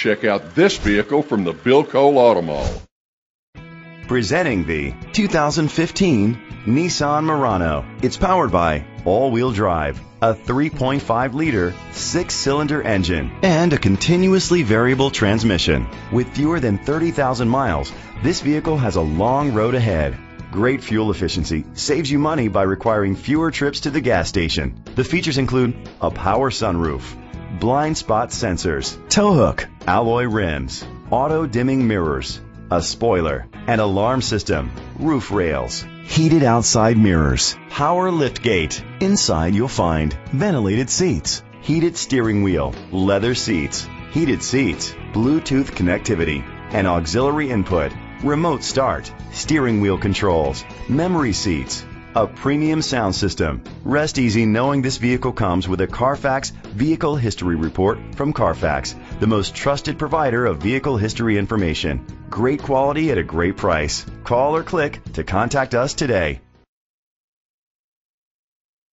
Check out this vehicle from the Bill Cole Auto Mall. Presenting the 2015 Nissan Murano. It's powered by all-wheel drive, a 3.5 liter six-cylinder engine, and a continuously variable transmission. With fewer than 30,000 miles, this vehicle has a long road ahead. Great fuel efficiency saves you money by requiring fewer trips to the gas station. The features include a power sunroof, blind spot sensors, tow hook, alloy rims, auto dimming mirrors, a spoiler, an alarm system, roof rails, heated outside mirrors, power lift gate. Inside you'll find ventilated seats, heated steering wheel, leather seats, heated seats, Bluetooth connectivity, and auxiliary input, remote start, steering wheel controls, memory seats, a premium sound system. Rest easy knowing this vehicle comes with a Carfax Vehicle History Report from Carfax, the most trusted provider of vehicle history information. Great quality at a great price. Call or click to contact us today.